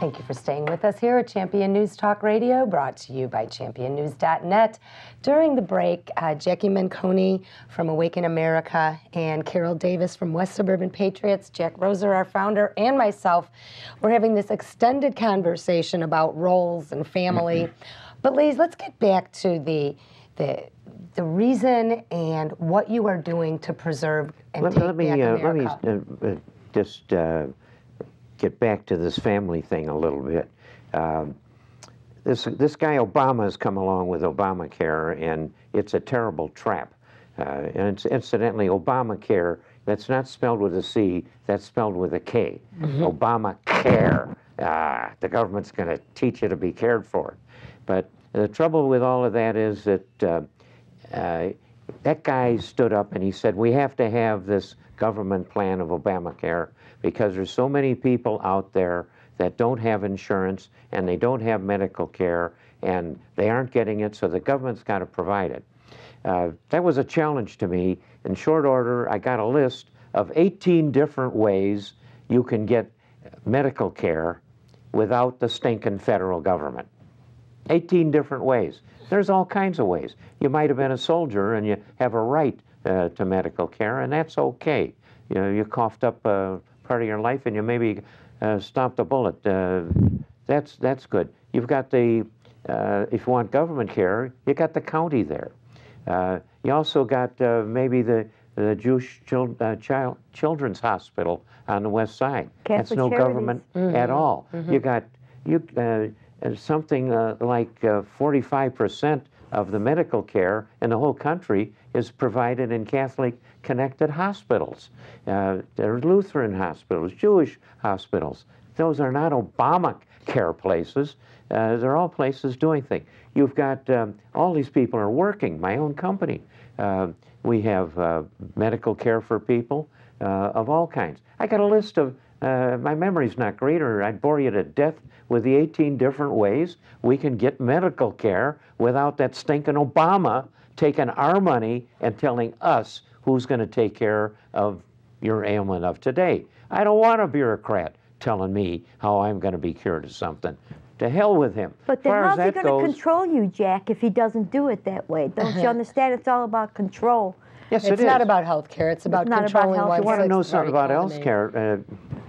Thank you for staying with us here at Champion News Talk Radio, brought to you by championnews.net. During the break, uh, Jackie Menconi from Awaken America and Carol Davis from West Suburban Patriots, Jack Roeser, our founder, and myself, were having this extended conversation about roles and family. but, ladies, let's get back to the the the reason and what you are doing to preserve and Let, take let me back uh, let me America. uh, uh, just uh, get back to this family thing a little bit. Um, this this guy Obama has come along with Obamacare, and it's a terrible trap. Uh, and it's, incidentally, Obamacare that's not spelled with a C, that's spelled with a K. Obamacare. Ah, the government's going to teach you to be cared for. But the trouble with all of that is that uh, uh, that guy stood up and he said, We have to have this government plan of Obamacare because there's so many people out there that don't have insurance and they don't have medical care and they aren't getting it, so the government's got to provide it. Uh, that was a challenge to me. In short order, I got a list of 18 different ways you can get medical care without the stinking federal government. 18 different ways. There's all kinds of ways. You might have been a soldier and you have a right uh, to medical care, and that's okay. You know, you coughed up uh, part of your life and you maybe uh, stopped a bullet. Uh, that's that's good. You've got the uh, if you want government care, you got the county there. Uh, you also got uh, maybe the the Jewish chil- uh, child, Children's Hospital on the west side. That's no Charities. government at all. You got you something uh, like uh, 45% of the medical care in the whole country is provided in Catholic connected hospitals. Uh, there are Lutheran hospitals, Jewish hospitals. Those are not Obama care places. Uh, they're all places doing things. You've got um, all these people are working. My own company. Uh, we have uh, medical care for people uh, of all kinds. I got a list of. Uh, my memory's not great, or I'd bore you to death with the 18 different ways we can get medical care without that stinking Obama taking our money and telling us who's going to take care of your ailment of today. I don't want a bureaucrat telling me how I'm going to be cured of something. To hell with him. But then Far as how's he that going to control you, Jack, if he doesn't do it that way? Don't you understand? It's all about control. Yes, it's it not about health care. It's about not about controlling health. You you want to know sixth of something about health care,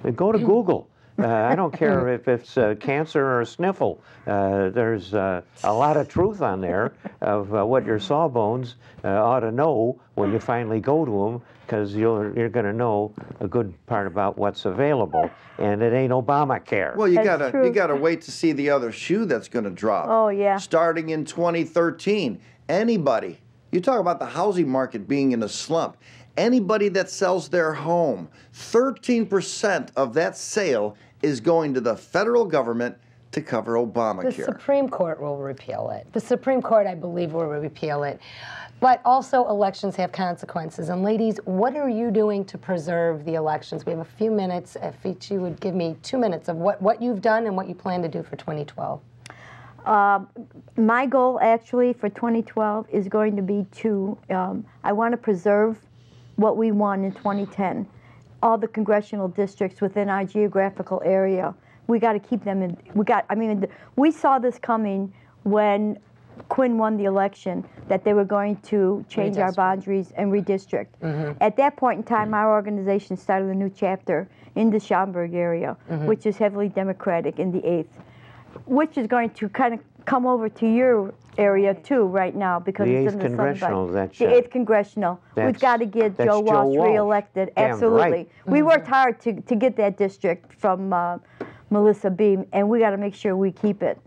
uh, go to Google. Uh, I don't care if it's uh, cancer or a sniffle. Uh, there's uh, a lot of truth on there of uh, what your sawbones uh, ought to know when you finally go to them, because you're, you're going to know a good part about what's available, and it ain't Obamacare. Well, you That's gotta true. you gotta wait to see the other shoe that's gonna drop. Oh, yeah. Starting in 2013, anybody. You talk about the housing market being in a slump. Anybody that sells their home, 13% of that sale is going to the federal government to cover Obamacare. The Supreme Court will repeal it. The Supreme Court, I believe, will repeal it. But also, elections have consequences. And, ladies, what are you doing to preserve the elections? We have a few minutes. If each you would give me two minutes of what, what you've done and what you plan to do for 2012. My goal actually for 2012 is going to be to, um, I want to preserve what we won in 2010. All the congressional districts within our geographical area, we got to keep them in. We got, I mean, we saw this coming when Quinn won the election that they were going to change our boundaries and redistrict. Mm-hmm. At that point in time, our organization started a new chapter in the Schaumburg area, mm-hmm. which is heavily Democratic in the 8th which is going to kind of come over to your area too right now because The it's eighth in the Southern congressional, that's, the eighth congressional. We've that's- got to get that's Joe Joe Walsh, Walsh. reelected. Damn Absolutely. right. We worked hard to, to get that district from uh, Melissa Bean, and we got to make sure we keep it.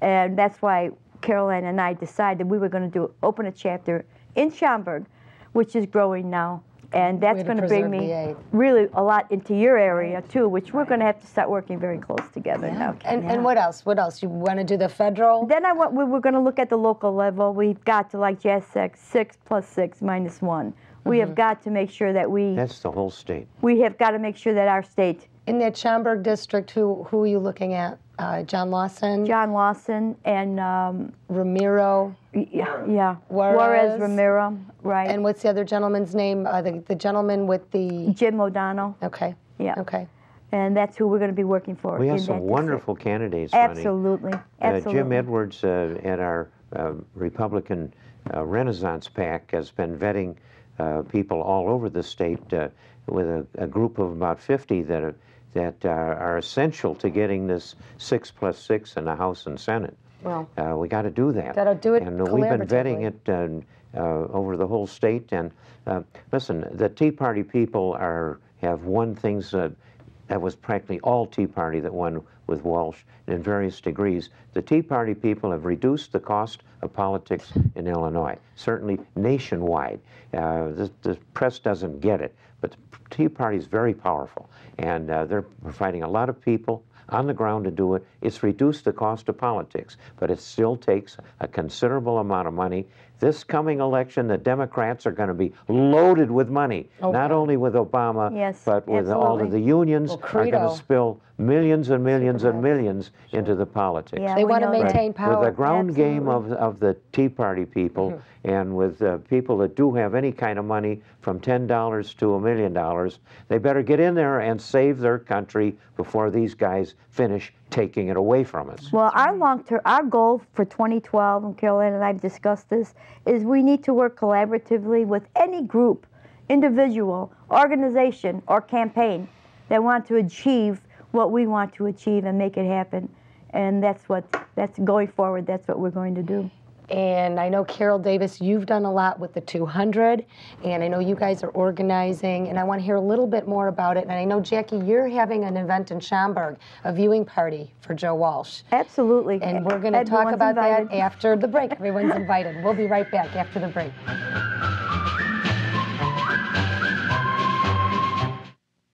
And that's why Caroline and I decided we were going to do open a chapter in Schaumburg, which is growing now. And that's going to bring me really a lot into your area too, which we're going to have to start working very close together now. And, and what else? What else? You want to do the federal? Then I want, we were going to look at the local level. We've got to, like Jazz said, six plus six minus one. We Mm-hmm. have got to make sure that we That's the whole state. we have got to make sure that our state, In that Schaumburg district, who, who are you looking at? Uh, John Lawson? John Lawson and um, Ramiro? yeah, yeah, Juarez. Ramiro, right, And what's the other gentleman's name? Uh, the, the gentleman with the. Jim O'Donnell. Okay. Yeah. Okay. and that's who we're going to be working for. We have some that district. wonderful candidates running. Absolutely, Uh, absolutely. Jim Edwards uh, at our uh, Republican uh, Renaissance PAC has been vetting people all over the state uh, with a, a group of about 50 that are, that are, are essential to getting this six plus six in the House and Senate. Well, Uh, we got to do that. Gotta do it And uh, we've been vetting it uh, uh, over the whole state. And uh, listen, the Tea Party people are have won things. That was practically all Tea Party that won with Walsh in various degrees. The Tea Party people have reduced the cost of politics in Illinois, certainly nationwide. Uh, the, the press doesn't get it, but the Tea Party is very powerful, and uh, they're providing a lot of people on the ground to do it. It's reduced the cost of politics, but it still takes a considerable amount of money. This coming election, the Democrats are going to be loaded with money, not only with Obama, Yes, but with all of the unions Well, are going to spill millions and millions and millions into the politics. Yeah, They wanna know that. maintain power. With the ground game of, of the Tea Party people Mm-hmm. and with uh, people that do have any kind of money from $10 to a million dollars, they better get in there and save their country before these guys finish taking it away from us. Well, our long term, our goal for 2012, and Carolyn and I have discussed this, is we need to work collaboratively with any group, individual, organization, or campaign that want to achieve what we want to achieve and make it happen. And that's what, that's going forward, that's what we're going to do. And I know Carol Davis, you've done a lot with the 200, and I know you guys are organizing, and I want to hear a little bit more about it. And I know Jackie, you're having an event in Schaumburg, a viewing party for Joe Walsh. Absolutely. And we're going to talk about invited. that after the break. Everyone's invited. We'll be right back after the break.